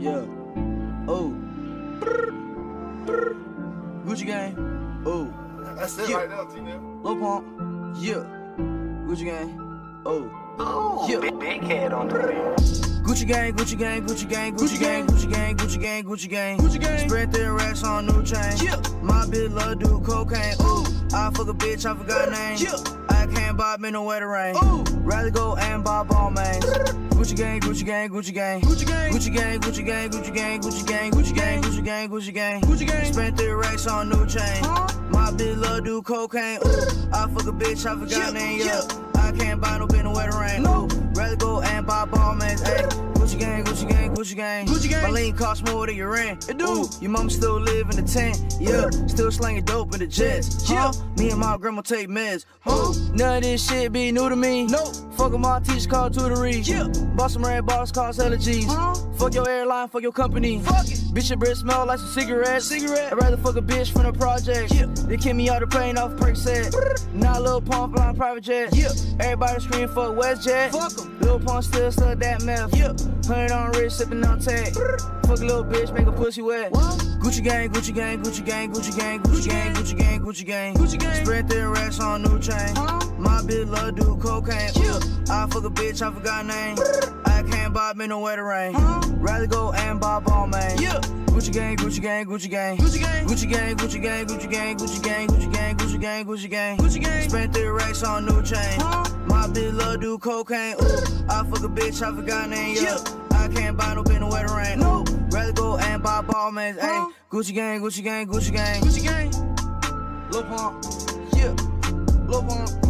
Yeah. Oh. Gucci gang. Oh. That's it Yeah. right now, T-Nip. Lil Pump. Yeah. Gucci gang. Oh. Oh, Yeah. big, big head on the wheel. Gucci gang, Gucci gang, Gucci gang, Gucci gang, Gucci gang, Gucci gang, Gucci gang, Gucci gang. Spread their racks on new chain. Yeah. My bitch love do cocaine. Ooh. I fuck a bitch, I forgot name. Yeah. Black hand bob in the wetter rain. Ooh. Rather go and buy Balmains. Gucci gang, Gucci gang, Gucci gang. Gucci gang, Gucci gang, Gucci gang, Gucci gang, Gucci gang, Gucci gang, Gucci gang, Gucci gang. Gucci gang. Spent three racks on new chain. My bitch love do cocaine. Ooh. I fuck a bitch, I forgot name. Yeah. I can't buy no bin the wetter rain. No. Rather go and buy Balmains. Gucci gang, Gucci gang. Gucci gang. Gucci gang. My lean cost more than your rent. It do. Your mama still live in the tent. Yeah. Still slanging dope in the jets. Yeah. Me and my grandma take meds. Huh? None of this shit be new to me. No. Fuck my teacher called tutory. Yeah. Bought some red bottles cost G's. Huh? Fuck your airline, fuck your company. Fuck it. Bitch, your breath smell like some cigarettes. Cigarette. I'd rather fuck a bitch from the project. Yeah. They kick me out the plane off Percocet. Not Lil Pump flying private jet. Yeah. Everybody scream fuck WestJet. Fuck 'em. Lil Pump still stuck that meth. Yeah. Hundred on wrist, sipping on tag. Fuck a little bitch, make a pussy wet. Gucci gang, Gucci gang, Gucci gang, Gucci gang, Gucci gang, Gucci gang, Gucci gang, Gucci gang. Spread their racks on new chain. My bitch love do cocaine. Yeah. I fuck a bitch, I forgot name drop in a wetter rain. Huh? Rather go and buy Balmain. Yeah. Gucci gang, Gucci gang, Gucci gang. Gucci gang, Gucci gang, Gucci gang, Gucci gang, Gucci gang, Gucci gang, Gucci gang, Gucci gang. Gucci gang. Spent three racks on new chain. Huh? My bitch love do cocaine. Ooh, I fuck a bitch, I forgot name. Yeah. I can't buy no bin wetter rain. No. Rather go and buy Balmain. Huh? Hey, Gucci gang, Gucci gang, Gucci gang. Gucci gang. Lil Pump. Yeah. Lil Pump.